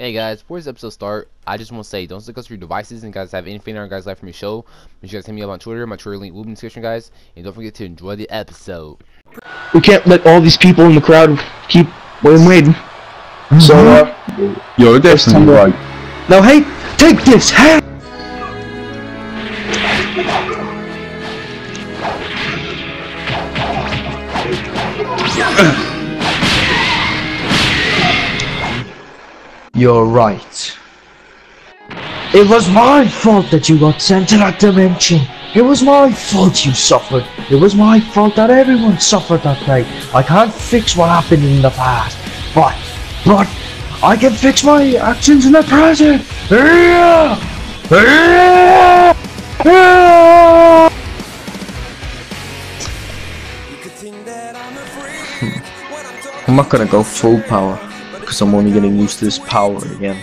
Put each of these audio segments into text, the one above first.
Hey guys, before this episode start, I just want to say don't stick us for your devices and guys have anything on guys life from your show. Make sure you guys hit me up on Twitter. My Twitter link will be in the description, guys. And don't forget to enjoy the episode. We can't let all these people in the crowd keep waiting, waiting. So, uh, You're definitely time right. now, hey, take this, hey! You're right. It was my fault that you got sent to that dimension. It was my fault you suffered. It was my fault that everyone suffered that night. I can't fix what happened in the past, but, but, I can fix my actions in the present. Yeah! Yeah! Yeah! I'm not gonna go full power because I'm only getting used to this power again.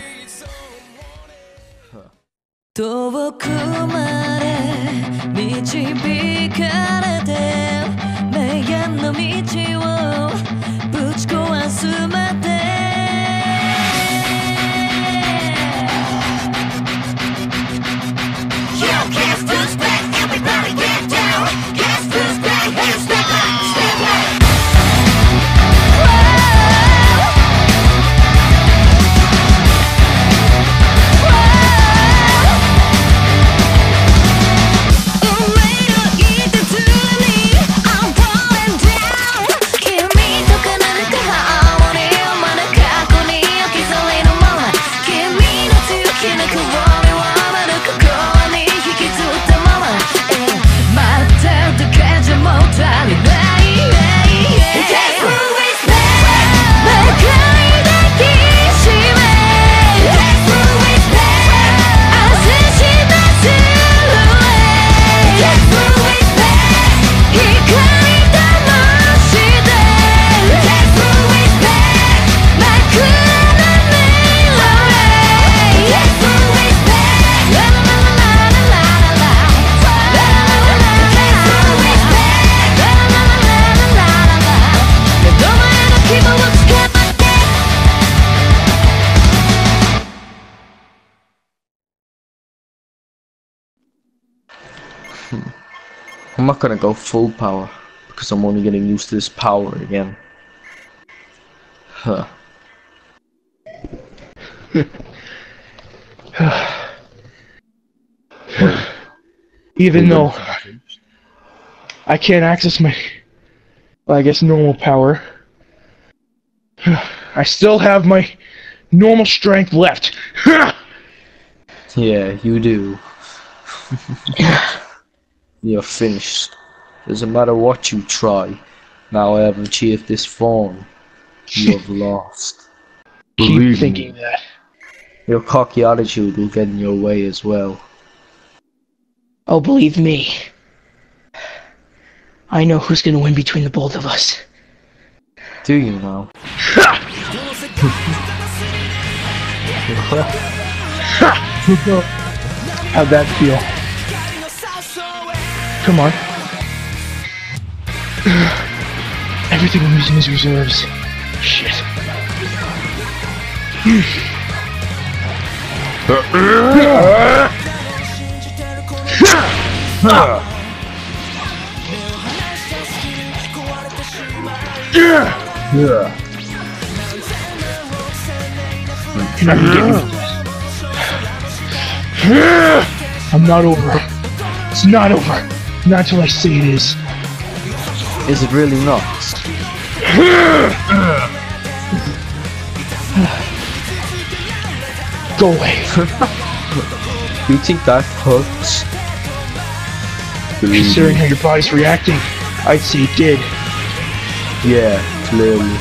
Hmm. I'm not gonna go full power because I'm only getting used to this power again. Huh. Even though I can't access my, well, I guess normal power, I still have my normal strength left. Yeah, you do. You're finished. Doesn't matter what you try. Now I have achieved this form. You have lost. Believe me. Keep thinking that. Your cocky attitude will get in your way as well. Oh, believe me. I know who's gonna win between the both of us. Do you know? How'd that feel? Come on. Everything I'm using is reserves. Shit. Gonna get. I'm not over. It's not over. Not until I it is. Is it really not? Go away. You think that hurts? Considering how your body's reacting, I'd say it did. Yeah, clearly.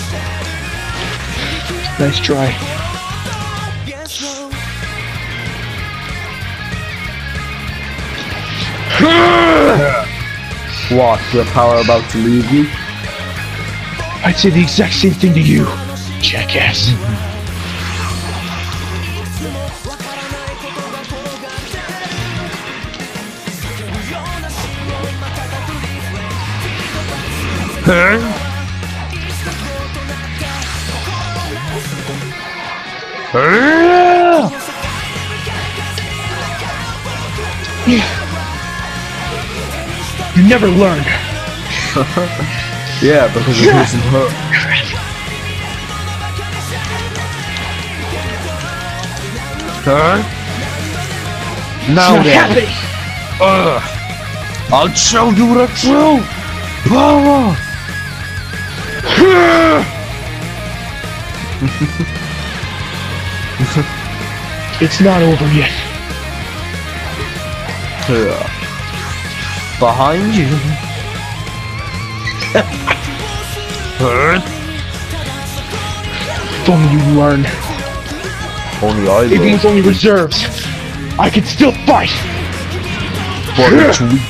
Nice try. Flock, your power about to leave you. I'd say the exact same thing to you, jackass. Huh? You never learned. Yeah, because it doesn't hurt. Huh? Now then, happening. I'll show you the true power. It's not over yet. Behind you. If only you learn. Only I Even will. with only reserves, I can still fight. But it's weak.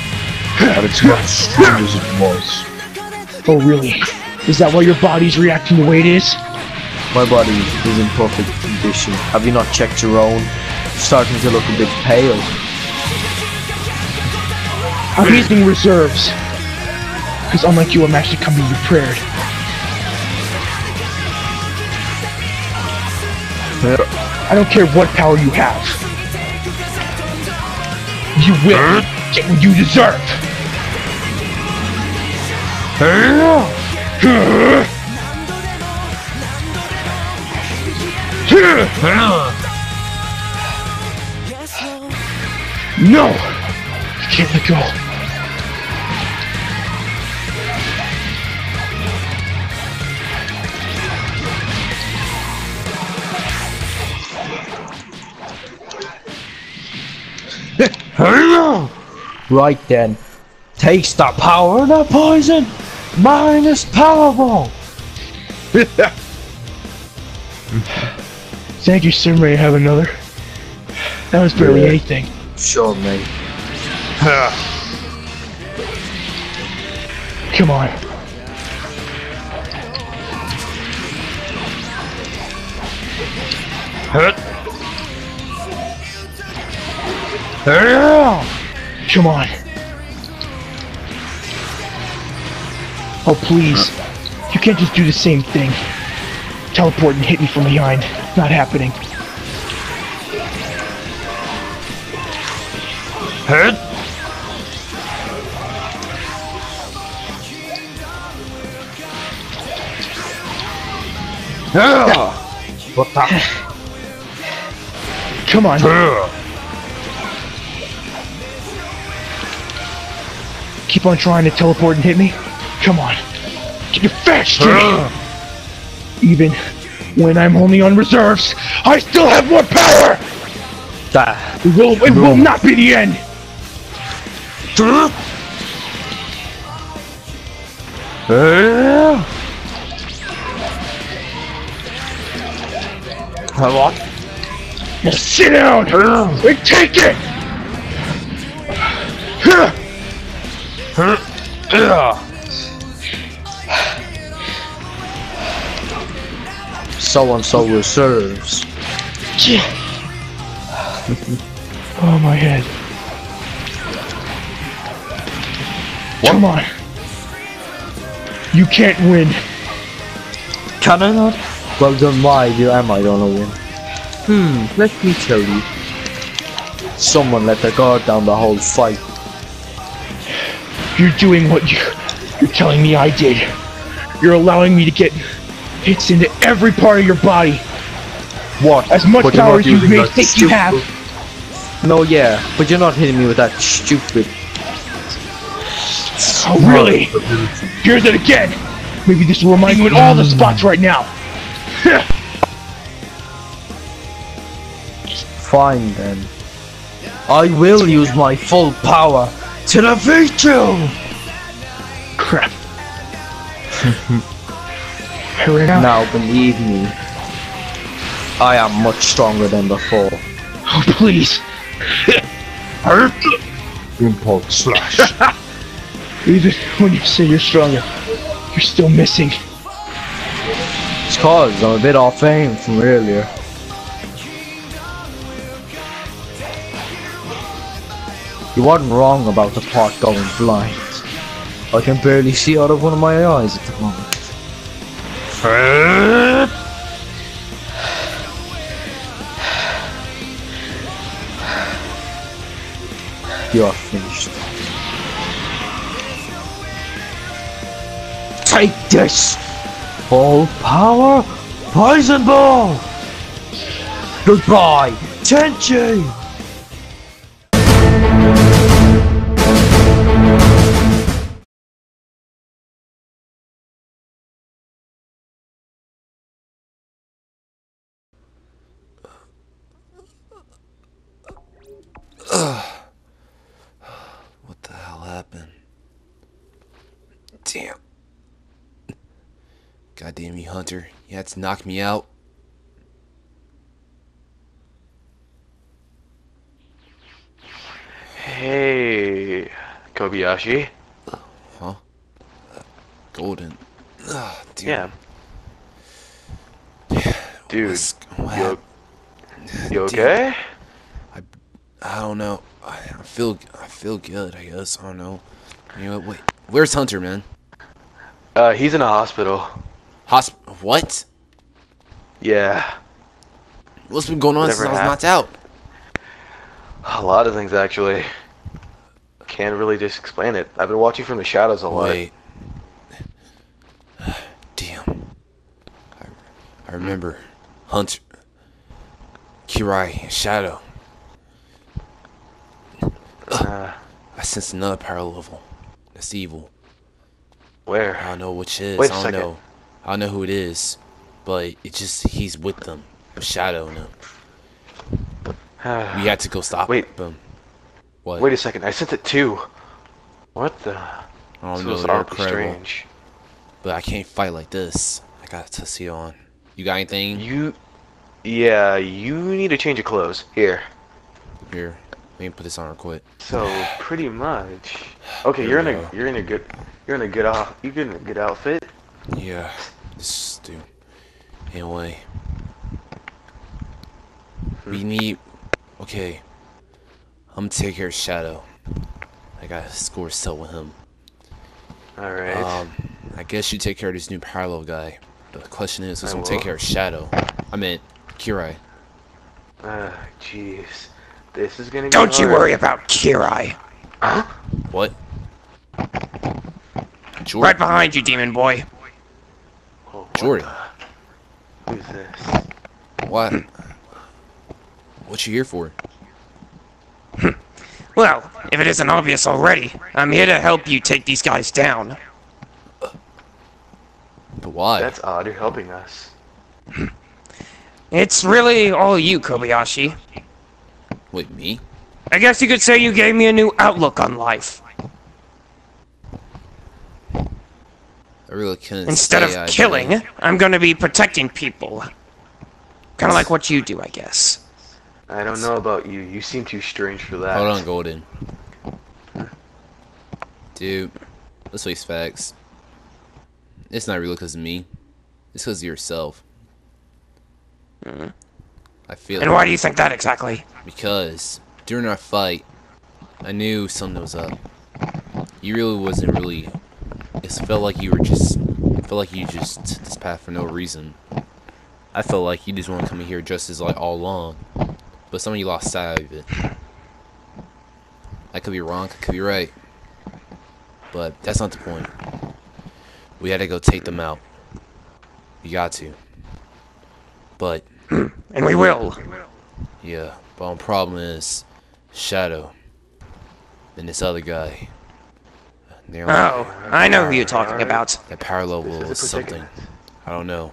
And it's not as strong as it was. Oh, really? Is that why your body's reacting the way it is? My body isn't perfect condition. Have you not checked your own? Starting to look a bit pale. I'm using reserves. Because unlike you, I'm actually coming to prepared. I don't care what power you have. You will get what you deserve. No! I can't let go. Right then. Takes the power of the poison. Minus Powerball. Thank you, I have another? That was barely Yeah. anything. Sure, mate. Come on. Come on. Oh, please. You can't just do the same thing. Teleport and hit me from behind. Not happening. What the? Come on. Keep on trying to teleport and hit me. Come on. Get your Jimmy. Even when I'm only on reserves, I still have more power! That. It will, it will not be the end! What? Now sit down and take it! So and so and so reserves. Oh, my head. Come on. You can't win. Can I not? Well then why do am I gonna win? Hmm, let me tell you. Someone let the guard down the whole fight. You're doing what you, you're telling me I did. You're allowing me to get hits into every part of your body. What? As much But power as you may think you have. No, yeah, but you're not hitting me with that stupid. Oh, really? Here's it again. Maybe this will remind you in all the mm. spots right now. Fine then. I will use my full power to defeat you! Crap. I ran out. Now believe me, I am much stronger than before. Oh, please. Impulse slash. Even when you say you're stronger, you're still missing. It's cause I'm a bit off aim from earlier. You wasn't wrong about the part going blind. I can barely see out of one of my eyes at the moment. You're finished. Take this! Full power poison ball! Goodbye, Tenshi! Goddamn you, Hunter. You had to knock me out. Hey, Kobayashi. Huh? Golden. Ah, damn. Yeah. Dude, you, you okay? I don't know. I, I feel I feel good. I guess I don't know. You know what? Wait, where's Hunter, man? Uh, he's in a hospital. Hosp. What? Yeah, What's been going on Whatever since I was knocked out? a lot of things actually. Can't really just explain it. I've been watching from the shadows a lot. Wait. Damn. I, I remember Hunter, Kirai, and Shadow. Uh, I sense another power level. That's evil. Where? I don't know which is. Wait a I don't second. know. I don't know who it is, but it just he's with them. With Shadow and them. We had to go stop Wait. them. What? Wait a second. I sent it too. What the? I This know. was They're incredible. strange. But I can't fight like this. I got a tuxedo on. You got anything? You, yeah, you need to change your clothes. Here. Here, let me put this on real quick. So pretty much. Okay, Here you're in a you're in a good you're in a good you're in a good outfit. Yeah, this dude. Anyway, we need. Okay, I'm gonna take care of Shadow. I got a score set with him. All right. Um, I guess you take care of this new parallel guy. The question is, who's I gonna take care of Shadow? I meant Kirai. Ah, jeez. This is gonna. Be Don't you worry about Kirai. Huh? What? Jordan. Right behind you, demon boy. What Jordan. the- Who's this? What? What you here for? Well, if it isn't obvious already, I'm here to help you take these guys down. But why? That's odd. You're helping us. It's really all you, Kobayashi. Wait, me? I guess you could say you gave me a new outlook on life. I really couldn't. Instead say of did. killing, I'm gonna be protecting people. Kinda like what you do, I guess. I don't know about you. You seem too strange for that. Hold on, Golden. Dude, let's face facts. It's not really because of me. It's because of yourself. I feel And it why do you think that exactly? because during our fight, I knew something was up. You really wasn't really. It felt like you were just. It felt like you just took this path for no reason. I felt like you just want to come in here just as like all along, but some of you lost sight of it. I could be wrong. I could be right. But that's not the point. We had to go take them out. You got to. But And we will. yeah, but the problem is Shadow and this other guy. They're on Oh, I know who you're talking about. The power level is is something. I don't know.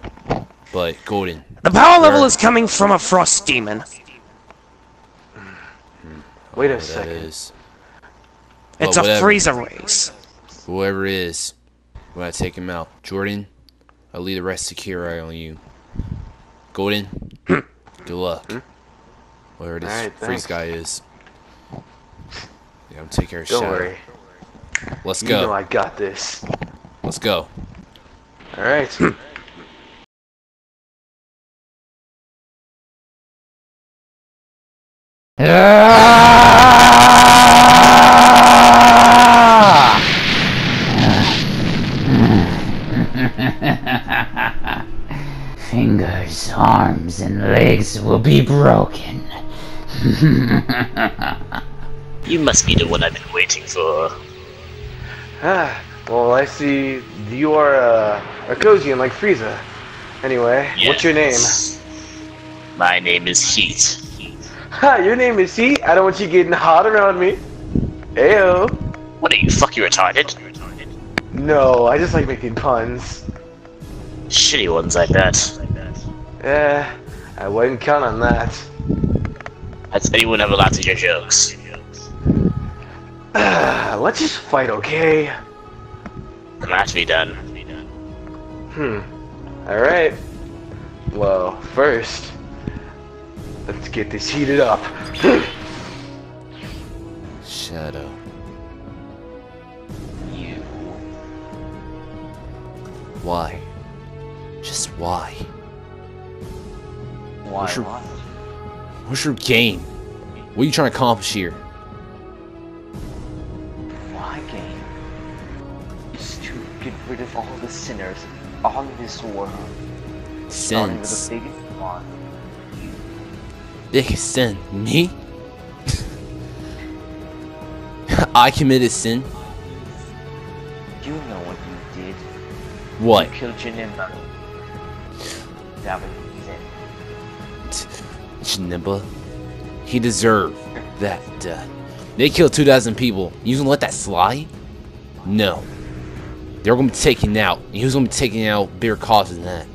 But Golden, The power level is coming from a frost demon. Hmm. Wait a second. is. It's Well, a whatever. Frieza race. Whoever it is, we're gonna take him out. Jordan, I'll leave the rest to Kirai on you. Golden, good luck. Hmm? Whatever this Alright, freeze guy is. Yeah, I'm take care of Don't Shadow. worry. Let's go. You know I got this. Let's go. All right. Fingers, arms, and legs will be broken. you must be the one I've been waiting for. Ah, well, I see you are uh, a Kozian like Frieza. Anyway, what's your name? My name is Heat. Ha, your name is Heat? I don't want you getting hot around me. Ayo. What are you, fuck you retarded? No, I just like making puns. Shitty ones, like that. Eh, I wouldn't count on that. Has anyone ever laughed at your jokes? Ah, let's just fight, okay? Then that to be done. Hmm. Alright. Well, first, let's get this heated up. Shadow. You. Why? Just why? Why? What's your- what? What's your game? What are you trying to accomplish here? Rid of all the sinners on this world. Sins. the biggest one. Biggest sin. Me? I committed sin? You know what you did. What? You killed Janimba. That was it. Shinimba? He deserved that death. They killed 2,000 people. You gonna let that slide? No. They were gonna be taken out. And he was gonna be taking out bigger causes than that.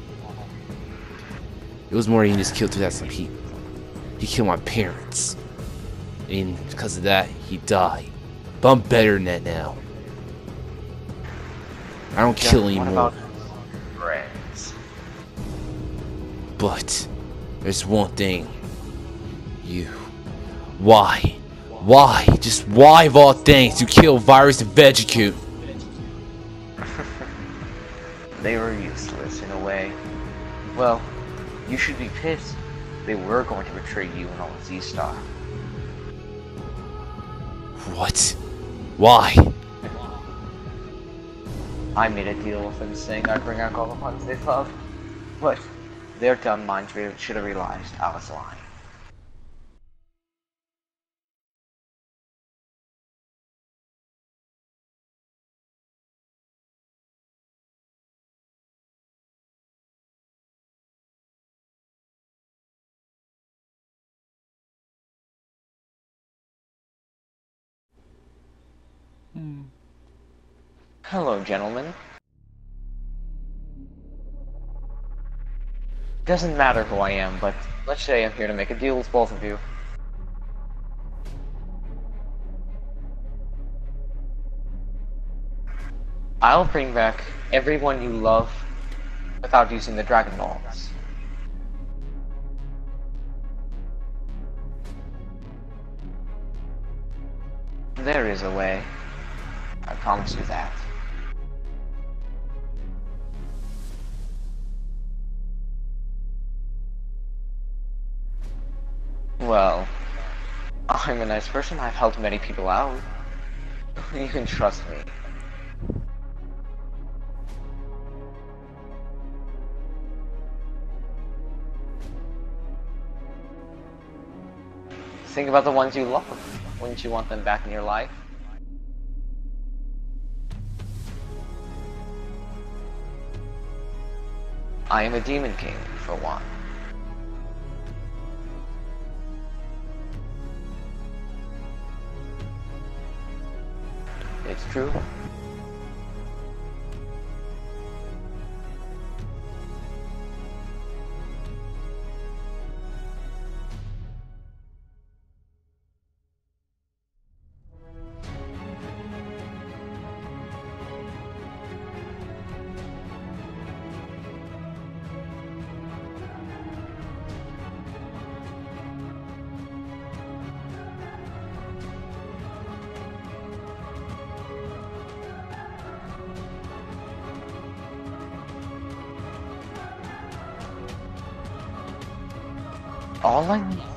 It was more than he just killed 2,000 people. He killed my parents. And because of that, he died. But I'm better than that now. I don't Yeah, kill anymore. friends? But there's one thing. You. Why? Why? Just why of all things you kill Virus and Vegicute? They were useless in a way. Well, you should be pissed. They were going to betray you and all of Z-Star. What? Why? I made a deal with them saying I'd bring out all the ones they love. But their dumb minds should have realized I was lying. Hello, gentlemen. Doesn't matter who I am, but let's say I'm here to make a deal with both of you. I'll bring back everyone you love without using the Dragon Balls. There is a way. I promise you that. Well, I'm a nice person. I've helped many people out. You can trust me. Think about the ones you love. Wouldn't you want them back in your life? I am a Demon King, for one. It's true.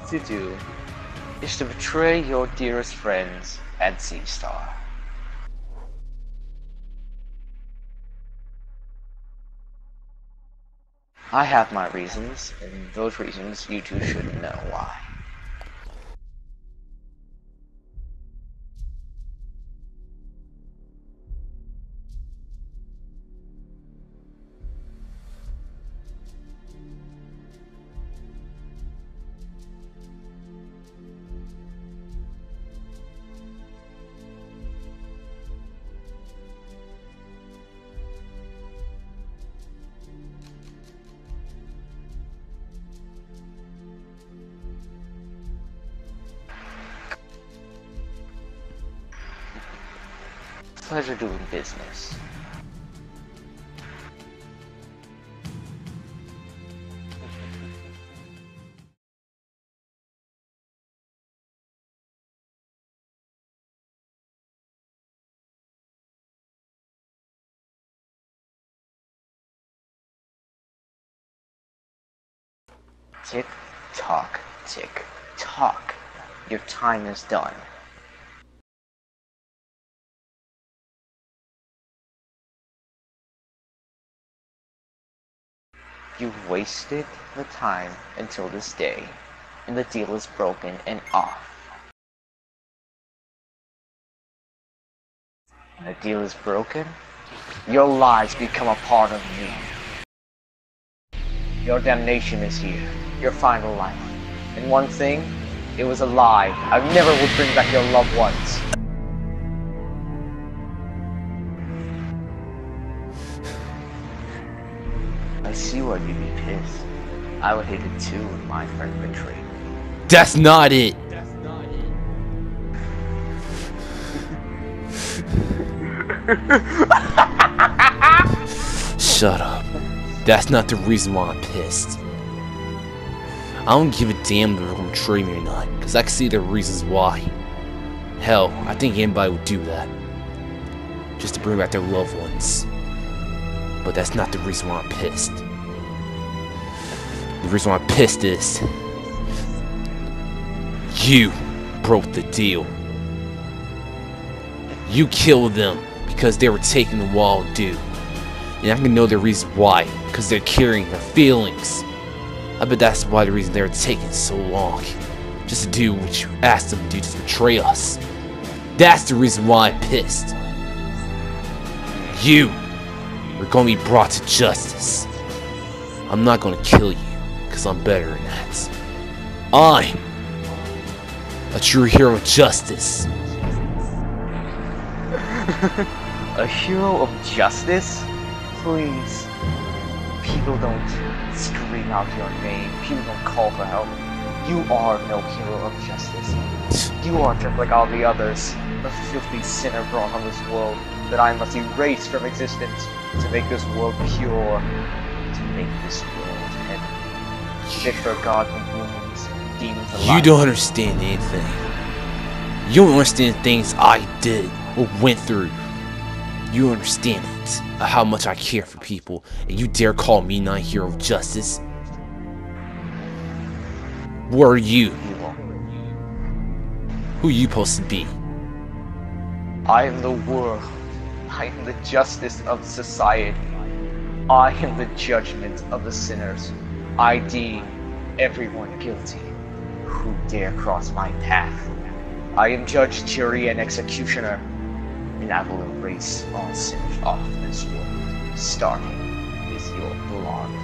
To do is to betray your dearest friends at Z Star. I have my reasons, and those reasons you two should know why. Tick tock, tick tock. Your time is done. You've wasted the time until this day, and the deal is broken and off. The deal is broken, your lies become a part of me. Your damnation is here, your final life. And one thing, it was a lie. I never would bring back your loved ones. I see why you'd be pissed. I would hate it too if my friend betrayed me. That's not it. Shut up. That's not the reason why I'm pissed. I don't give a damn if they're gonna betray me or not, because I can see the reasons why. Hell, I think anybody would do that. Just to bring back their loved ones. But that's not the reason why I'm pissed. The reason why I'm pissed is you broke the deal. You killed them because they were taking the wild dude. And I can know the reason why, because they're carrying their feelings. I bet that's why the reason they're taking so long. Just to do what you asked them to do, to betray us. That's the reason why I'm pissed. You are going to be brought to justice. I'm not going to kill you, because I'm better than that. I'm a true hero of justice. A hero of justice? Please. People don't scream out your name. People don't call for help. You are no hero of justice. You are just like all the others, a filthy sinner brought on this world that I must erase from existence to make this world pure, to make this world heavenly, fit for God from humans, demons alike. You don't understand anything. You don't understand things I did or went through. You understand it, uh, how much I care for people, and you dare call me not hero of justice? Where are you? Who you supposed to be? I am the world. I am the justice of society. I am the judgment of the sinners. I deem everyone guilty who dare cross my path. I am judge, jury, and executioner, and I will erase all sinners off this world, starting with your blonde,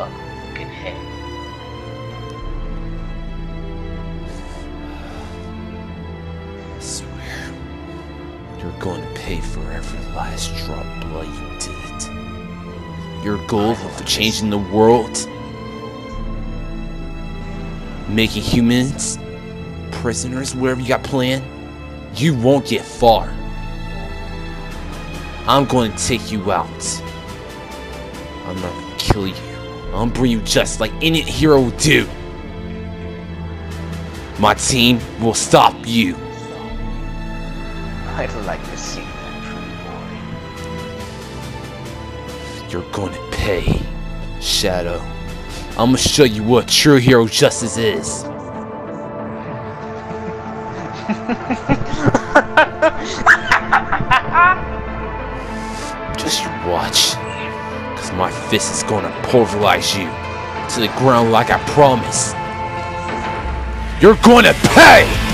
ugly-looking head. I swear, you're going to pay for every last drop of blood you did. Your goal of changing the world, making humans prisoners, whatever you got planned, you won't get far. I'm going to take you out. I'm not going to kill you. I'll bring you just like any hero would do. My team will stop you. I'd like to see that, boy. You're going to pay, Shadow. I'm gonna show you what true hero justice is. watch. Cause My fist is gonna pulverize you to the ground like I promised. You're gonna pay!